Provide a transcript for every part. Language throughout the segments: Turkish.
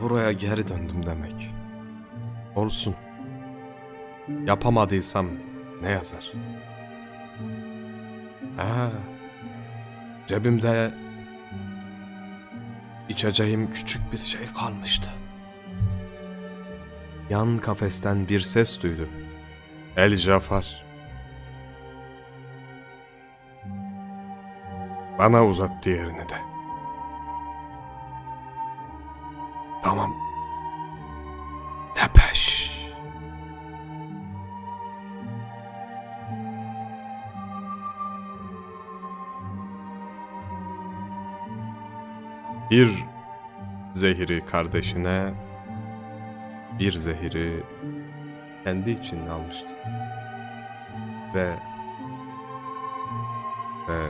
Buraya geri döndüm demek. Olsun. Yapamadıysam ne yazar? Ha, cebimde içeceğim küçük bir şey kalmıştı. Yan kafesten bir ses duydum. El Jafar. Bana uzat diğerini de. Tamam. Tepeş. Bir zehiri kardeşine, bir zehiri kendi için almıştı. Ve ve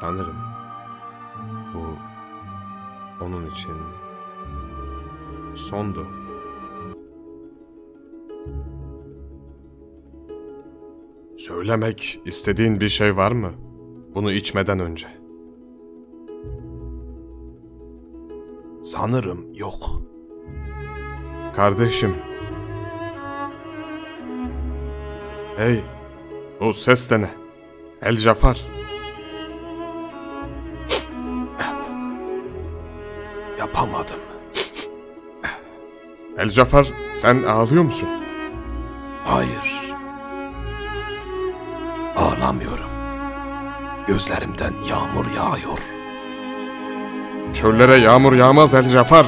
sanırım bu onun için sondu. Söylemek istediğin bir şey var mı? Bunu içmeden önce. Sanırım yok. Kardeşim. Hey, bu ses de ne? El Jafar. Yapamadım. El Jafar, sen ağlıyor musun? Hayır. Ağlamıyorum. Gözlerimden yağmur yağıyor. Çöllere yağmur yağmaz El Jafar.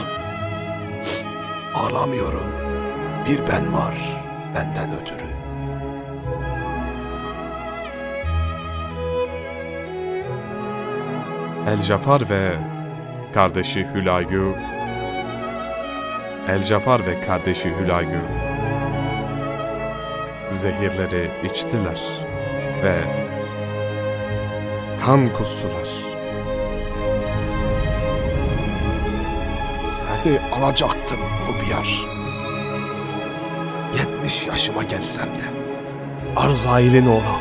Ağlamıyorum. Bir ben var benden ötürü. El Jafar ve kardeşi Hülagu El Jafar ve kardeşi Hülagu zehirleri içtiler ve kan kustular. Seni alacaktım Hubiyar. Yetmiş yaşıma gelsem de Arzail'in oğlu.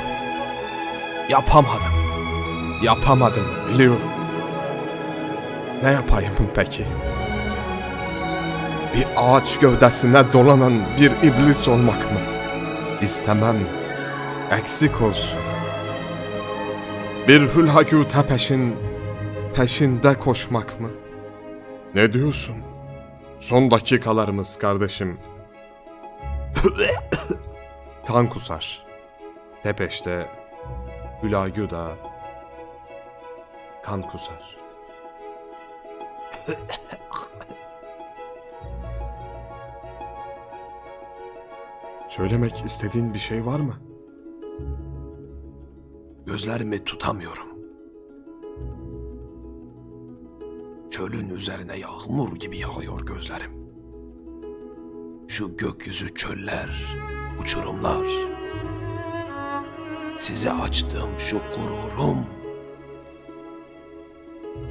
Yapamadım. Yapamadım biliyorum. Ne yapayım peki? Bir ağaç gövdesine dolanan bir iblis olmak mı? İstemem. Eksik olsun. Bir hülhagü tepeşin peşinde koşmak mı? Ne diyorsun? Son dakikalarımız kardeşim. kan kusar. Tepeşte hülagü da kan kusar. Söylemek istediğin bir şey var mı? Gözlerimi tutamıyorum. Çölün üzerine yağmur gibi yağıyor gözlerim. Şu gökyüzü çöller, uçurumlar. Size açtığım şu gururum.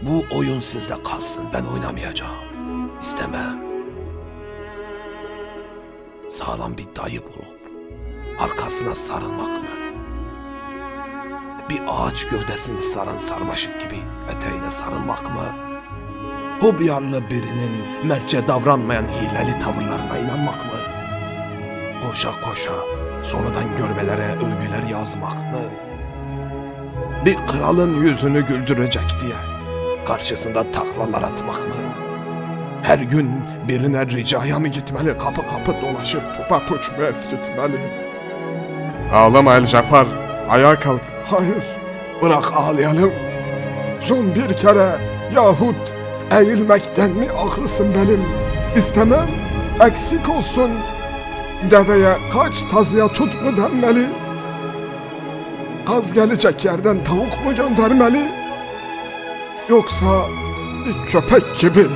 Bu oyun sizde kalsın, ben oynamayacağım. İstemem. Sağlam bir dayı bulup arkasına sarılmak mı? Bir ağaç gövdesini saran sarmaşık gibi eteğine sarılmak mı? Hubyarlı birinin mertçe davranmayan hileli tavırlarına inanmak mı? Koşa koşa sonradan görmelere övgüler yazmak mı? Bir kralın yüzünü güldürecek diye karşısında taklalar atmak mı? Her gün birine ricaya mı gitmeli, kapı kapı dolaşıp papuç mu eskitmeli? Ağlama El Jafar, ayağa kalk. Hayır, bırak ağlayalım. Son bir kere yahut eğilmekten mi ağrısın benim? İstemem, eksik olsun. Deveye kaç tazıya tut mu denmeli? Kaz gelecek yerden tavuk mu göndermeli? Yoksa bir köpek gibi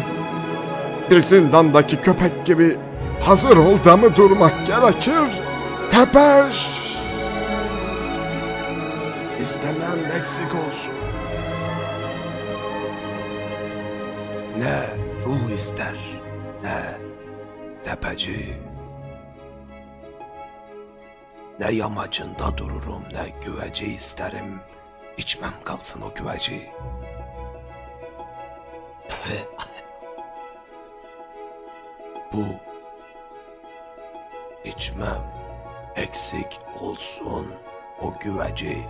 bir zindandaki köpek gibi hazır ol da mı durmak gerekir? Tepeş! İstemem eksik olsun. Ne ruh ister, ne tepeci. Ne yamacında dururum, ne güveci isterim. İçmem kalsın o güveci. Bu. İçmem. Eksik olsun o güveci.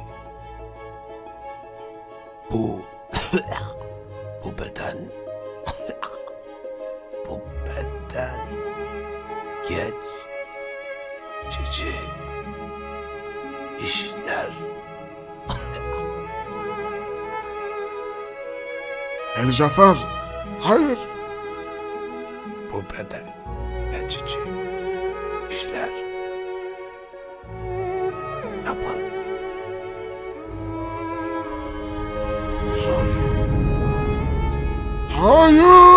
Bu. Bu beden. Bu beden. Geç. Cici. İşler. Ali Cafer. Hayır. Bu beden geçici işler yapan zor. Hayır.